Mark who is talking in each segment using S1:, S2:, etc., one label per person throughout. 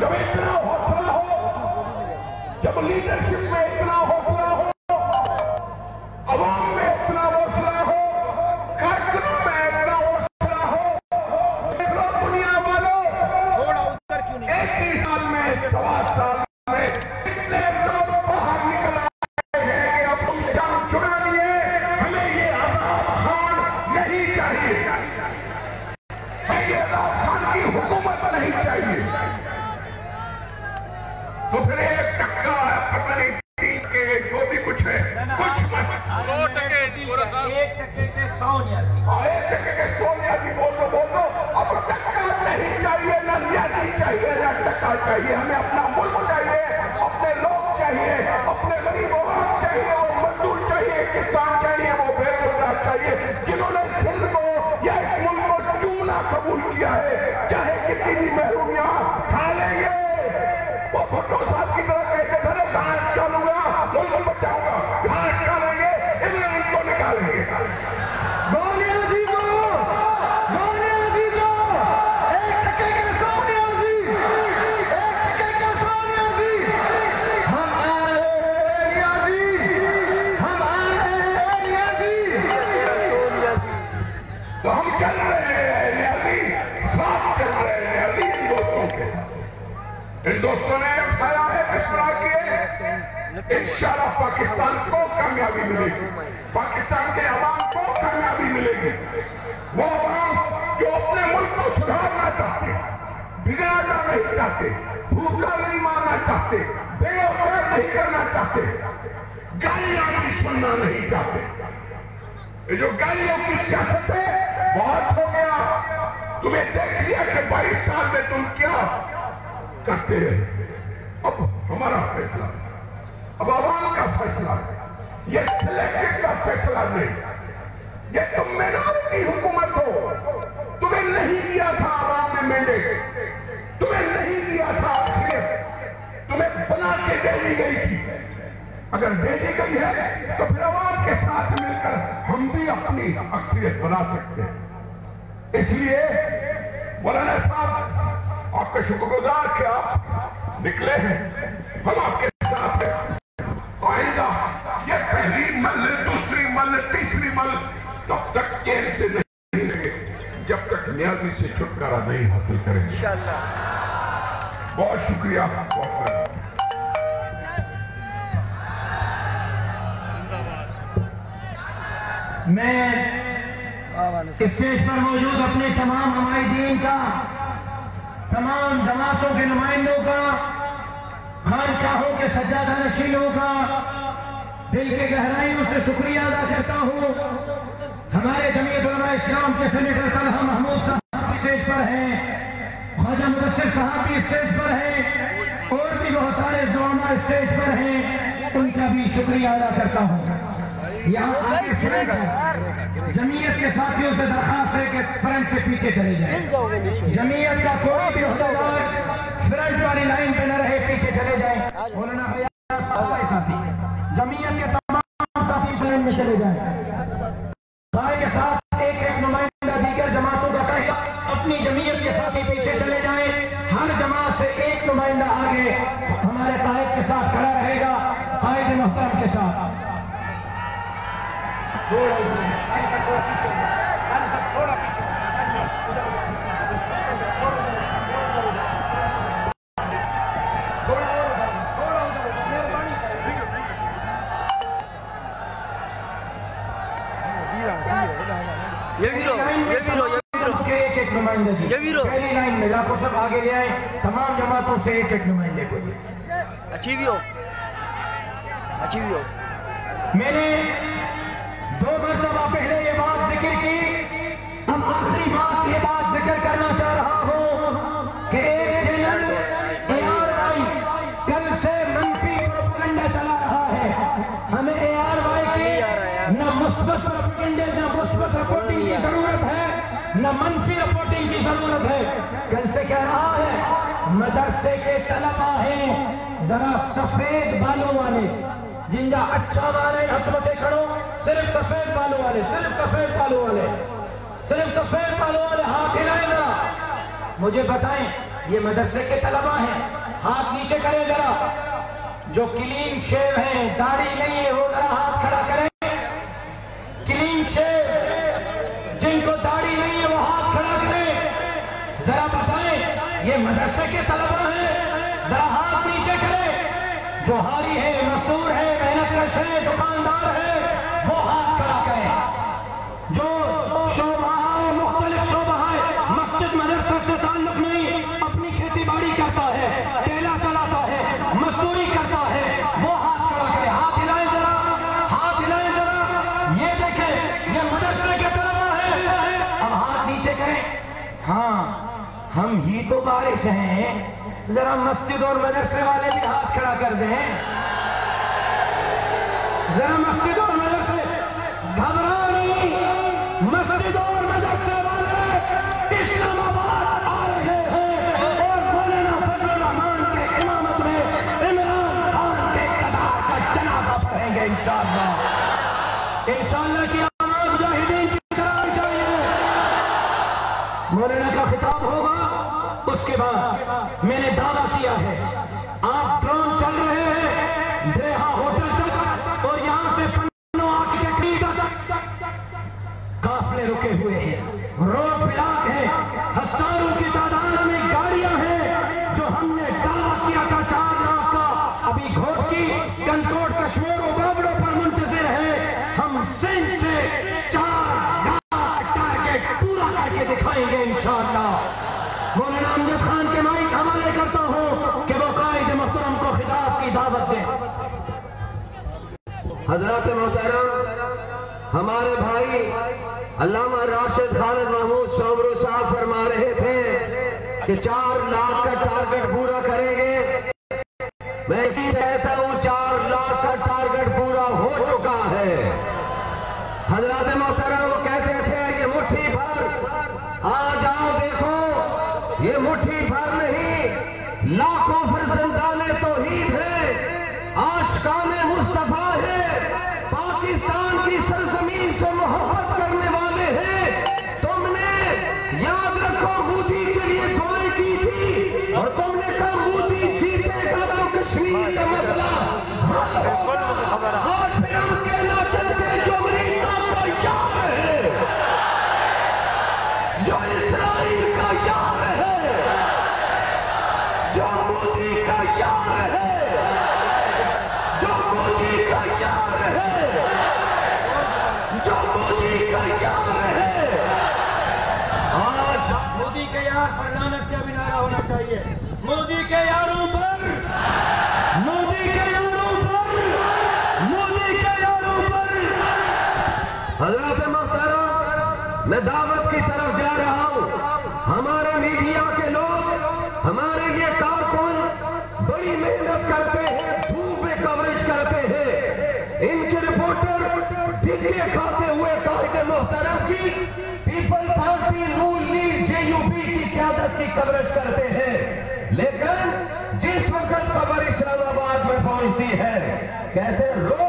S1: جب اتنا حوصلہ ہو جب لیڈرشپ میں اتنا ہو
S2: ٹکے
S3: کے
S1: سونیا جی بول دو اب ٹکا نہیں چاہیے نہ نیاسی چاہیے نہ ٹکا چاہیے ہمیں اپنا ملک چاہیے اپنے لوگ چاہیے اپنے غریب عوام چاہیے وہ مزدور چاہیے کسان چاہیے وہ بے روزگار چاہیے جنہوں نے سندھ کو یا اس ملک کو چومنا قبول کیا ہے چاہے کتنی بھی محرومیاں Vamos! نہیں چاہتے یہ جو گالیوں کی سیاست ہے بہت ہو گیا تمہیں دیکھ لیا کہ بائیس سال میں تم کیا کرتے رہے اب ہمارا فیصلہ اب عوام کا فیصلہ یہ سلیکٹڈ کا فیصلہ نہیں یہ تم مینارٹی حکومت ہو تمہیں نہیں دیا تھا عوام نے مینڈیٹ تمہیں نہیں دیا تھا اکثریت تمہیں بنا کے دے دی گئی تھی اگر دے دی گئی ہے تو پھر عوام کے ساتھ مل کر ہم بھی اپنی اکثریت بنا سکتے ہیں۔ اس لیے مولانا صاحب آپ کا شکر گزار کہ آپ نکلے ہیں۔ ہم آپ کے ساتھ ہیں۔ آئندہ یہ پہلی مل دوسری مل تیسری مل تب تک جیل سے نہیں لگے۔ جب تک نیازی سے چھٹکارا نہیں حاصل کریں گے۔ بہت شکریہ۔ بہت بہت
S3: میں اسٹیج پر موجود اپنے تمام ہمارے کا، تمام جماعتوں کے نمائندوں کا، خانقاہوں کے سجادہ نشینوں کا دل کے گہرائیوں سے شکریہ ادا کرتا ہوں۔ ہمارے جمعیت علماء اسلام کے سینیٹر طلحہ محمود صاحب اسٹیج پر ہیں، خواجہ مدثر صاحب بھی اسٹیج پر ہیں، اور بھی بہت سارے زعما اسٹیج پر ہیں۔ ان کا بھی شکریہ ادا کرتا ہوں۔ یہاں آگے فرنٹ ہے جمعیت کے ساتھیوں سے درخواست ہے کہ فرنٹ سے پیچھے چلے جائیں۔ جمعیت کا کوئی بھی عہدیدار فرنٹ والی لائن پہ نہ رہے پیچھے چلے جائیں۔ مولانا سارے ساتھی۔ جمعیت کے تمام ساتھی لائن میں چلے جائیں۔ سے ایک ایک نمائندے کو جی
S4: اچھی بھی ہو اچھی بھی ہو
S3: میں نے دو مرتبہ پہلے یہ بات ذکر کی اب آخری بات یہ بات ذکر کرنا چاہ رہا ہوں کہ ایک چینل اے آر آئی کل سے منفی پروپگنڈا چلا رہا ہے۔ ہمیں اے آر وائی کی نہ مثبت پروپگنڈے نہ مثبت رپورٹنگ کی ضرورت ہے۔ نہ منفی رپورٹنگ کی ضرورت ہے۔ کل سے کہہ رہا ہے، مدرسے کے طلبہ ہیں، ذرا سفید بالوں والے۔ جن کا اچھا والے حکمت کھڑو، صرف سفید بالوں والے، صرف سفید بالوں والے۔ صرف سفید بالوں والے ہاتھ ہلائیں ذرا۔ مجھے بتائیں، یہ مدرسے کے طلبہ ہیں۔ ہاتھ نیچے کریں ذرا۔ جو کلین شیو ہیں، داڑھی نہیں ہے، وہ ذرا ہاتھ کھڑا کریں کلین شیو جن کو داڑھی نہیں ہے وہ ہاتھ کھڑا کریں ذرا بتائیں یہ مدرسے کے طلبہ ہیں ذرا ہاتھ نیچے کریں جو حالی ہے، مزدور ہے، محنت کش ہے، دکاندار ہے، وہ ہاتھ کھڑا کریں۔ جو شعبہ ہے، مختلف شعبہ ہے، مسجد مدرسہ سے تعلق نہیں، اپنی کھیتی باڑی کرتا ہے، ٹیلا چلاتا ہے، مزدوری کرتا ہے، وہ ہاتھ کھڑا کرے ہاتھ ہلائیں ذرا، ہاتھ ہلائیں ذرا۔ یہ دیکھیں، یہ مدرسے کے طلبہ ہے اب ہاتھ نیچے کریں۔ ہاں ہم ہی تو بارش ہیں۔ ذرا مسجد اور مدرسے والے بھی ہاتھ کھڑا کر دیں۔ ذرا مسجد اور مدرسے۔ گھبرا نہیں۔ مسجد اور مدرسے والے اسلام آباد آ رہے ہیں۔ اور مولانا فضل الرحمان کے امامت میں عمران خان کے قدار کا جنازہ پڑھیں گے انشاءاللہ۔ انشاءاللہ کی آماد مجاہدین کی طرح چاہیے۔ مولانا کا خطاب ہوگا۔ اس کے بعد میں نے دعویٰ کیا ہے۔
S5: حضرات محترم، ہمارے بھائی علامہ راشد خالد محمود سومرو صاحب فرما رہے تھے کہ چار لاکھ کا ٹارگٹ پورا کریں گے۔ میں
S3: پر لانت کا بھی نعرہ ہونا چاہیے۔ مودی کے
S5: یار کی کی کوریج کرتے ہیں۔ لیکن جس وقت خبر اسلام آباد میں پہنچتی ہے، کہتے ہیں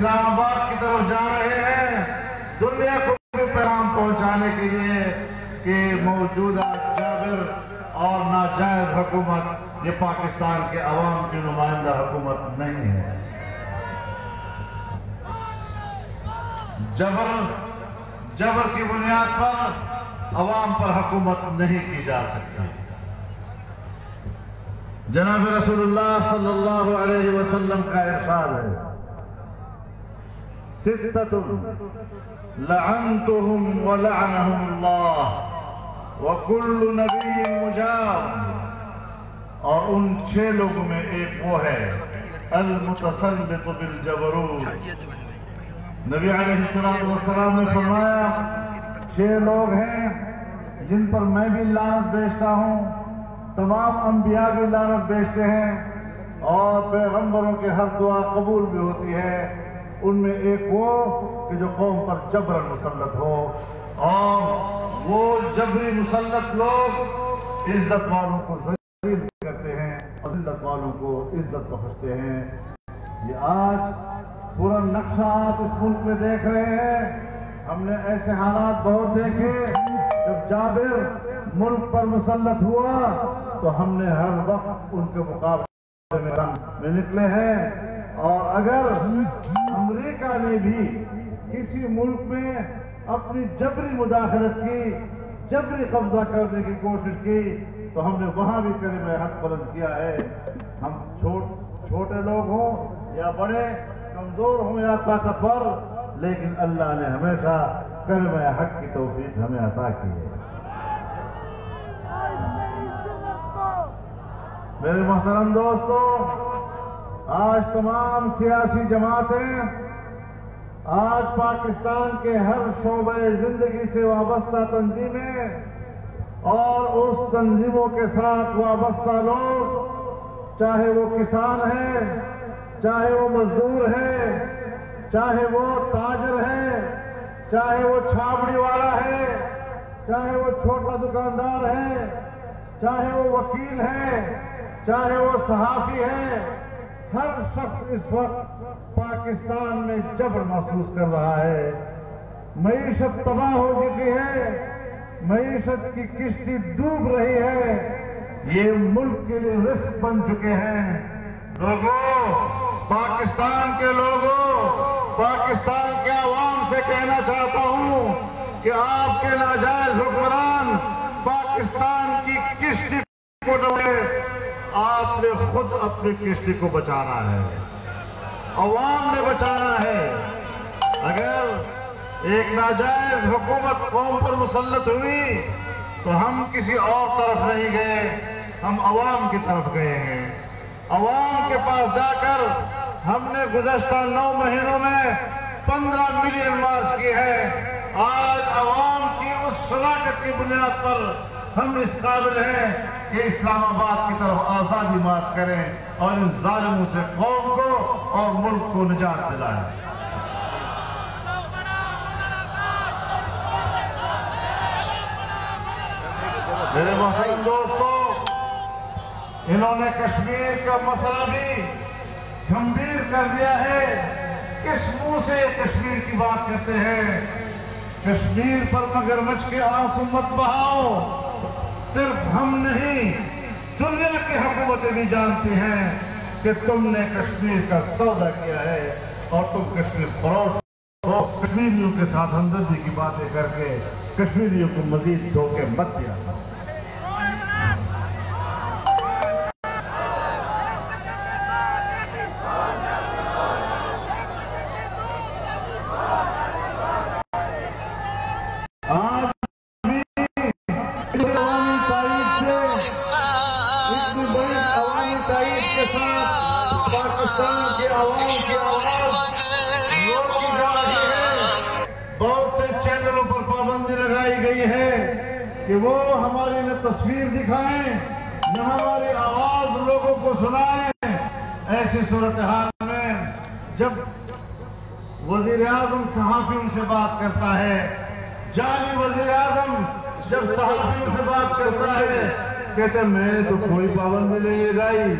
S5: اسلام آباد کی
S6: طرف جا رہے ہیں۔ دنیا کو بھی پیغام پہنچانے کے لیے کہ موجودہ جابر اور ناجائز حکومت یہ پاکستان کے عوام کی نمائندہ حکومت نہیں ہے۔ جبر جبر کی بنیاد پر عوام پر حکومت نہیں کی جا سکتی۔ جناب رسول اللہ صلی اللہ علیہ وسلم کا ارشاد ہے۔ ستت لعنتهم ولعنهم اللہ وکل نبی مجاب. اور ان چھ لوگوں میں ایک وہ ہے المتسلط بالجبروت. نبی علیہ السلام نے فرمایا، چھ لوگ ہیں جن پر میں بھی لانت بیچتا ہوں، تمام انبیاء بھی لانت بیچتے ہیں، اور پیغمبروں کے ہر دعا قبول بھی ہوتی ہے۔ ان میں ایک وہ کہ جو قوم پر جبر مسلط ہو اور وہ جبری مسلط لوگ عزت والوں کو ذلیل کرتے ہیں اور عزت والوں کو عزت بخشتے ہیں۔ یہ آج پورا نقشہ آپ اس ملک میں دیکھ رہے ہیں۔ ہم نے ایسے حالات بہت دیکھے جب جابر ملک پر مسلط ہوا تو ہم نے ہر وقت ان کے مقابلے میں نکلے ہیں۔ اور اگر امریکہ نے بھی کسی ملک میں اپنی جبری مداخلت کی، جبری قبضہ کرنے کی کوشش کی، تو ہم نے وہاں بھی کلمہ حق بلند کیا ہے۔ ہم چھوٹ، چھوٹے لوگ ہوں یا بڑے، کمزور ہوں یا طاقتور، لیکن اللہ نے ہمیشہ کلمہ حق کی توفیق ہمیں عطا کی ہے۔ میرے محترم دوستو آج تمام سیاسی جماعتیں آج پاکستان کے ہر شعبے زندگی سے وابستہ تنظیمیں اور اس تنظیموں کے ساتھ وابستہ لوگ، چاہے وہ کسان ہیں، چاہے وہ مزدور ہے چاہے وہ تاجر ہے چاہے وہ چھاوڑی والا ہے، چاہے وہ چھوٹا دکاندار ہے، چاہے وہ وکیل ہے، چاہے وہ صحافی ہے ہر شخص اس وقت پاکستان میں جبر محسوس کر رہا ہے۔ معیشت تباہ ہو چکی ہے۔ معیشت کی کشتی ڈوب رہی ہے۔ یہ ملک کے لیے رسک بن چکے ہیں۔ لوگوں پاکستان کے لوگوں پاکستان کے عوام سے کہنا چاہتا ہوں کہ آپ کے ناجائز حکمران پاکستان کی کشتی کو ڈوبے آپ نے خود اپنی کشتی کو بچانا ہے۔ عوام نے بچانا ہے۔ اگر ایک ناجائز حکومت قوم پر مسلط ہوئی تو ہم کسی اور طرف نہیں گئے، ہم عوام کی طرف گئے ہیں۔ عوام کے پاس جا کر ہم نے گزشتہ نو مہینوں میں پندرہ ملین مارچ کی ہے۔ آج عوام کی اس شراکت کی بنیاد پر ہم اس قابل ہیں۔ کہ اسلام آباد کی طرف آزادی مات کریں اور ان ظالموں سے قوم کو اور ملک کو نجات دلائیں۔ میرے محترم دوستو، انہوں نے کشمیر کا مسئلہ بھی گمبھیر کر دیا ہے۔ کس منہ سے کشمیر کی بات کرتے ہیں؟ کشمیر پر مگرمچھ کے آنسو مت بہاؤ۔ صرف ہم نہیں، دنیا کی حکومتیں بھی جانتی ہیں کہ تم نے کشمیر کا سودا کیا ہے اور تم کشمیر فروش ہو۔ کشمیریوں کے ساتھ ہمدردی کی باتیں کر کے کشمیریوں کو مزید دھوکے مت دیا کہ وہ ہماری نے تصویر دکھائیں، نہ ہماری آواز لوگوں کو سنائیں۔ ایسی صورتحال میں جب وزیر اعظم صحافی ان سے بات کرتا ہے جانی وزیر اعظم جب صحافیوں سے بات کرتا ہے، کہتے ہے میں تو کوئی پابندی نہیں لگائی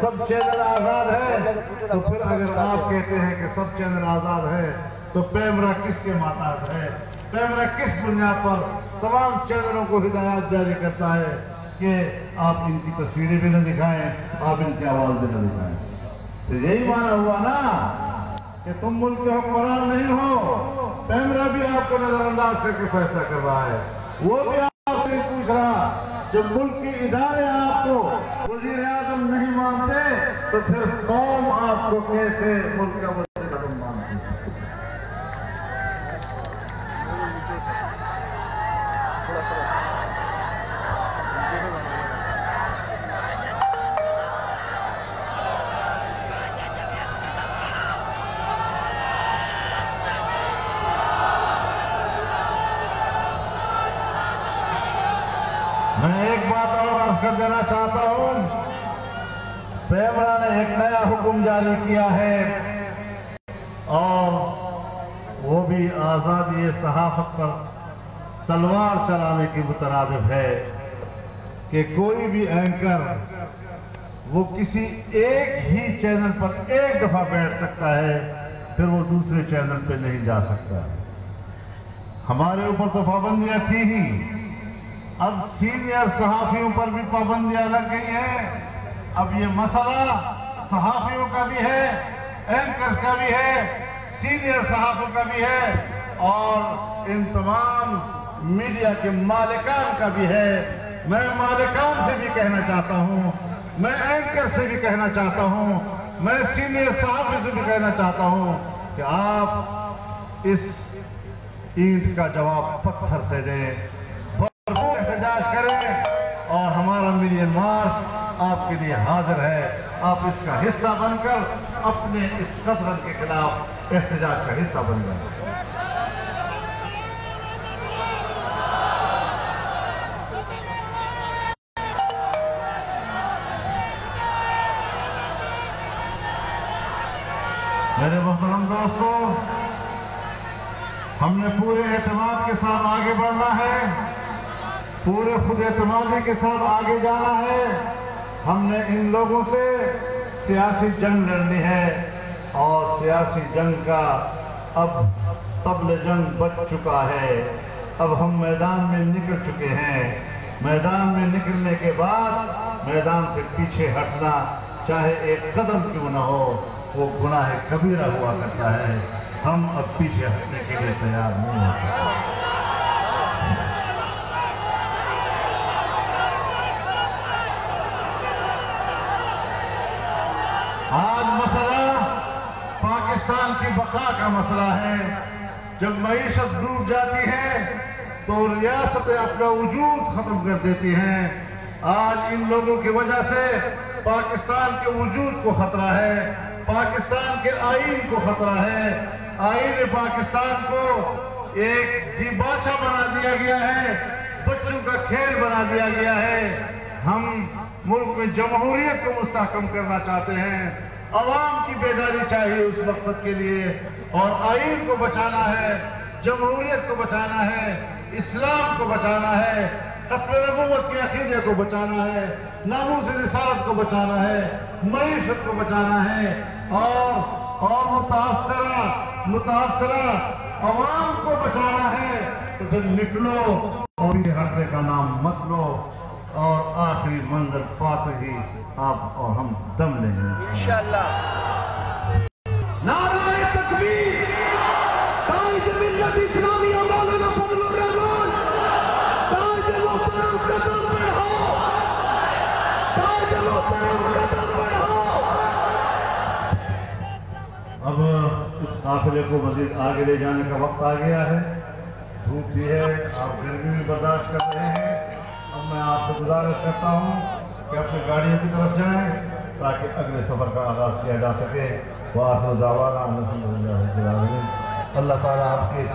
S6: سب چینل آزاد ہے۔ تو پھر اگر آپ کہتے ہیں کہ سب چینل آزاد ہے، تو پیمرا کس کے ماتات ہے؟ پیمرہ کس بنیاد پر تمام چینلوں کو ہدایات جاری کرتا ہے کہ آپ ان کی تصویریں بھی نہ دکھائیں، آپ ان کی آواز بھی نہ دکھائیں۔ تو یہی معنی ہوا نا کہ تم ملک کے حکمران نہیں ہو پیمرہ بھی آپ کو نظر انداز سے کے فیصلہ کر رہا ہے وہ بھی آپ سے پوچھ رہا جب ملک کی ادارے آپ کو وزیر اعظم نہیں مانتے تو پھر قوم آپ کو کیسے ملک کا جاری کیا ہے۔ اور وہ بھی آزادی صحافت پر تلوار چلانے کی مترادف ہے کہ کوئی بھی اینکر وہ کسی ایک ہی چینل پر ایک دفعہ بیٹھ سکتا ہے، پھر وہ دوسرے چینل پہ نہیں جا سکتا۔ ہمارے اوپر تو پابندیاں تھی ہی۔ اب سینئر صحافیوں پر بھی پابندیاں لگ گئی ہیں۔ اب یہ مسئلہ صحافیوں کا بھی ہے اینکرز کا بھی ہے سینئر صحافوں کا بھی ہے اور ان تمام میڈیا کے مالکان کا بھی ہے۔ میں مالکان سے بھی کہنا چاہتا ہوں، میں اینکر سے بھی کہنا چاہتا ہوں، میں سینئر صحافی سے بھی کہنا چاہتا ہوں کہ آپ اس اینٹ کا جواب پتھر سے دیں، بھرپور احتجاج کریں اور ہمارا ملین مارچ آپ کے لیے حاضر ہے۔ آپ اس کا حصہ بن کر اپنے اس قدرن کے خلاف احتجاج کا حصہ بن گئے۔ میرے محترم دوستو، ہم نے پورے اعتماد کے ساتھ آگے بڑھنا ہے، پورے خود اعتمادی کے ساتھ آگے جانا ہے۔ ہم نے ان لوگوں سے سیاسی جنگ لڑنی ہے اور سیاسی جنگ کا اب طبل جنگ بچ چکا ہے۔ اب ہم میدان میں نکل چکے ہیں۔ میدان میں نکلنے کے بعد میدان سے پیچھے ہٹنا چاہے ایک قدم کیوں نہ ہو، وہ گناہ کبیرہ ہوا کرتا ہے۔ ہم اب پیچھے ہٹنے کے لیے تیار نہیں ہوتے بقا کا مسئلہ ہے۔ جب معیشت ڈوب جاتی ہے تو ریاستیں اپنا وجود ختم کر دیتی ہیں۔ آج ان لوگوں کی وجہ سے پاکستان کے وجود کو خطرہ ہے۔ پاکستان کے آئین کو خطرہ ہے۔ آئین پاکستان کو ایک دیباچہ بنا دیا گیا ہے۔ بچوں کا کھیل بنا دیا گیا ہے۔ ہم ملک میں جمہوریت کو مستحکم کرنا چاہتے ہیں۔ عوام کی بیداری چاہیے اس مقصد کے لیے۔ اور آئین کو بچانا ہے، جمہوریت کو بچانا ہے، اسلام کو بچانا ہے، سفر نبوت کی عقیدے کو بچانا ہے، ناموس رسالت کو بچانا ہے، معیشت کو بچانا ہے۔ اور اور متاثرہ متاثرہ عوام کو بچانا ہے تو پھر نکلو اور یہ حق کا
S4: نام
S3: مت لو۔ اور آخری منظر پاک ہی آپ اور ہم دم لیں گے۔ انشاءاللہ۔ نعرہ اب
S6: اس قافلے کو مزید آگے لے جانے کا وقت آ گیا ہے۔ دھوپ بھی ہے آپ گرمی بھی برداشت کر رہے ہیں۔ اب میں آپ سے گزارش کرتا ہوں کہ اپنی گاڑیوں کی طرف جائیں تاکہ اگلے سفر کا آغاز کیا جا سکے۔ واخر دعوانا اللہ تعالیٰ آپ کے